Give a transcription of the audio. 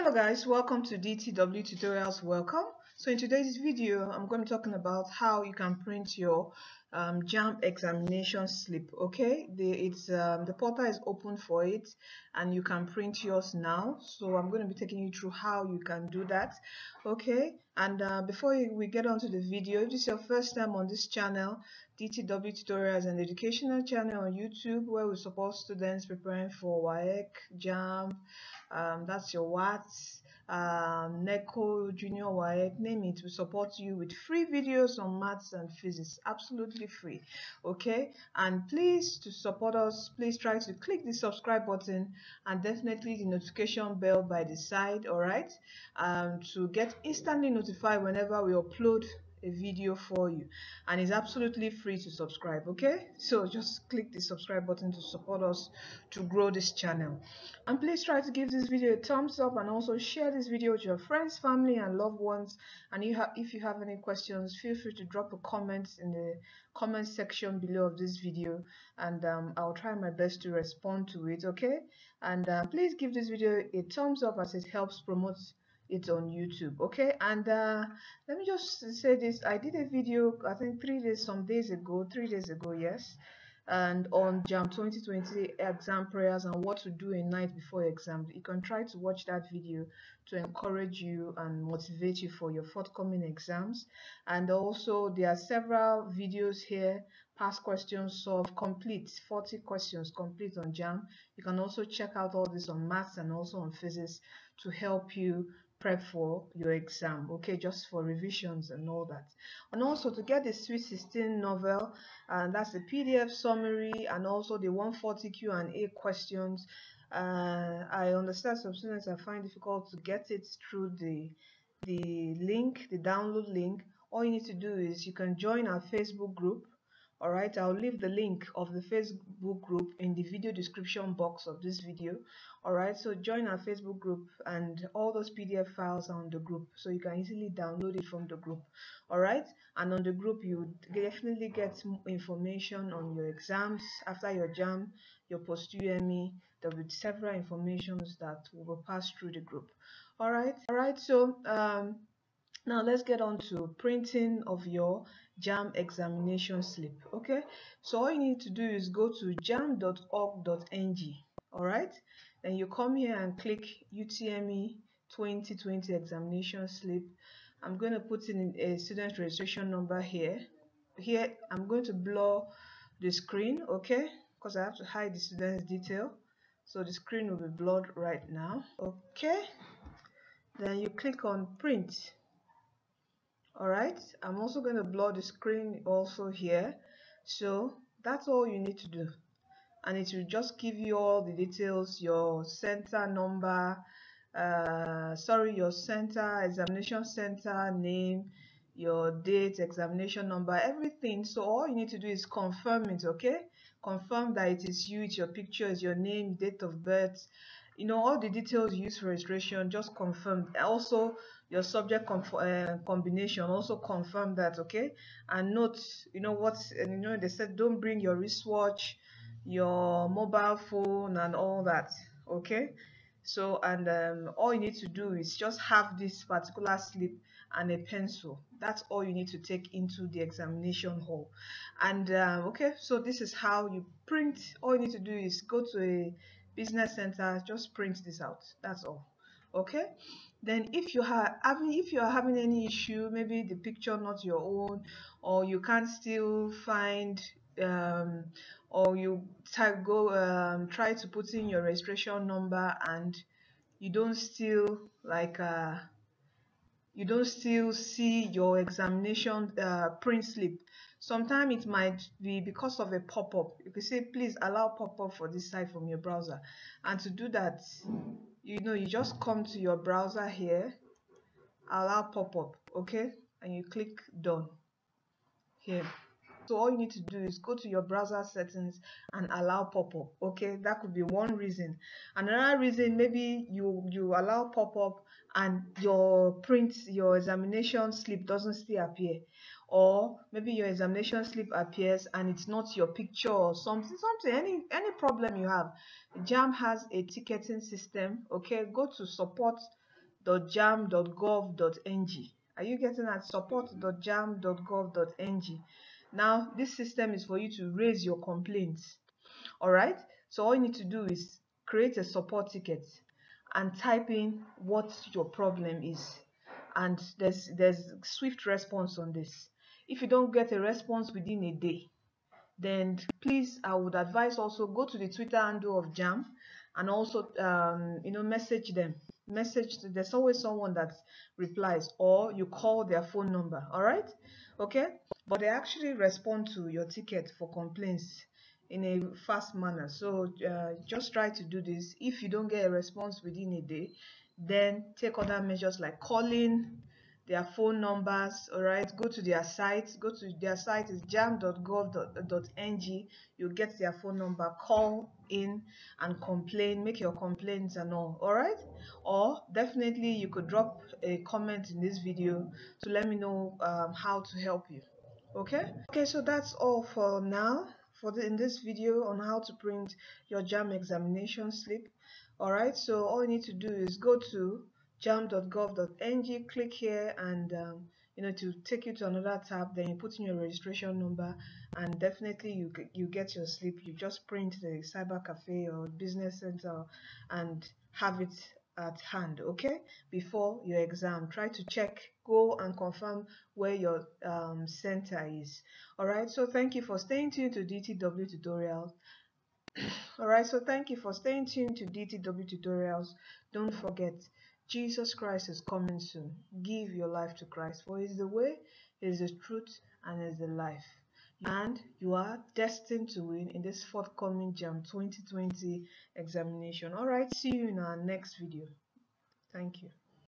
Hello guys, welcome to DTW Tutorials. Welcome. So in today's video, I'm going to be talking about how you can print your um, examination slip. Okay, the it's um, the portal is open for it, and you can print yours now. So I'm going to be taking you through how you can do that. Okay, and uh, before we get on to the video, if this is your first time on this channel, DTW Tutorials an educational channel on YouTube where we support students preparing for WAEC, JAMB, um, that's your WATS um, NECO, Junior WAEC, name it. We support you with free videos on maths and physics, absolutely free. Okay, and please to support us, please try to click the subscribe button and definitely the notification bell by the side. All right, um, to get instantly notified whenever we upload a video for you. And it's absolutely free to subscribe okay? So just click the subscribe button to support us to grow this channel. And please try to give this video a thumbs up and also share this video with your friends family and loved ones. And you have if you have any questions feel free to drop a comment in the comment section below of this video. And um, I'll try my best to respond to it okay? And uh, please give this video a thumbs up as it helps promote it on YouTube okay? And uh, let me just say this I did a video I think three days some days ago three days ago yes? And on JAMB 2020 exam prayers and what to do a night before exam. You can try to watch that video to encourage you and motivate you for your forthcoming exams. And also there are several videos here past questions solved complete 40 questions complete on JAMB you can also check out all this on maths and also on physics to help you prep for your exam okay just for revisions and all that. And also to get the sweet 16 novel and that's the pdf summary and also the 140 q and a questions. Uh, i understand some students are find difficult to get it through the the link the download link. All you need to do is you can join our facebook group all right i'll leave the link of the facebook group in the video description box of this video. All right so join our facebook group and all those pdf files are on the group so you can easily download it from the group. All right and on the group you definitely get information on your exams after your JAMB your post UME there will be several informations that will pass through the group. All right all right so um now let's get on to printing of your JAMB examination slip okay? So all you need to do is go to jamb.org.ng all right then you come here and click UTME 2020 examination slip. I'm going to put in a student registration number here. Here I'm going to blur the screen okay? Because I have to hide the student's detail. So the screen will be blurred right now okay? Then you click on print alright I'm also going to blur the screen also here. So that's all you need to do. And it will just give you all the details your center number uh, sorry your center examination center name your date examination number everything. So all you need to do is confirm it okay? Confirm that it is you it's your picture is your name date of birth you know all the details used for registration just confirm. Also your subject uh, combination also confirm that okay? And note you know what you know they said don't bring your wristwatch your mobile phone and all that okay? So and um, all you need to do is just have this particular slip and a pencil. That's all you need to take into the examination hall. And um, okay so this is how you print. All you need to do is go to a business center just print this out that's all okay? Then if you have having if you are having any issue maybe the picture not your own or you can't still find um, or you type go um, try to put in your registration number and you don't still like uh, you don't still see your examination uh, print slip sometimes it might be because of a pop-up. You can say please allow pop-up for this site from your browser. And to do that you know you just come to your browser here allow pop-up okay? And you click done. Here so all you need to do is go to your browser settings and allow pop-up okay that could be one reason another reason maybe you you allow pop-up and your print your examination slip doesn't still appear or maybe your examination slip appears and it's not your picture or something something any any problem you have JAMB has a ticketing system okay go to support support.jamb.gov.ng. Are you getting that? support.jamb.gov.ng. Now, this system is for you to raise your complaints. All right. So all you need to do is create a support ticket and type in what your problem is. And there's there's swift response on this. If you don't get a response within a day, then please I would advise also go to the Twitter handle of JAMB and also um, you know message them message there's always someone that replies or you call their phone number all right okay but they actually respond to your ticket for complaints in a fast manner. So uh, just try to do this. If you don't get a response within a day then take other measures like calling their phone numbers all right go to their site. Go to their site is jamb.gov.ng you get their phone number. Call in and complain. Make your complaints and all all right or definitely you could drop a comment in this video to let me know um, how to help you okay? Okay so that's all for now for the, in this video on how to print your JAMB examination slip. All right so all you need to do is go to jamb.gov.ng click here and um, you know to take you to another tab then you put in your registration number and definitely you you get your slip. You just print the cyber cafe or business center and have it at hand okay before your exam try to check go and confirm where your um, center is all right so thank you for staying tuned to dtw tutorials all right so thank you for staying tuned to dtw tutorials don't forget Jesus Christ is coming soon. Give your life to Christ, for He is the way, He is the truth, and He is the life. And you are destined to win in this forthcoming JAMB 2020 examination. Alright, see you in our next video. Thank you.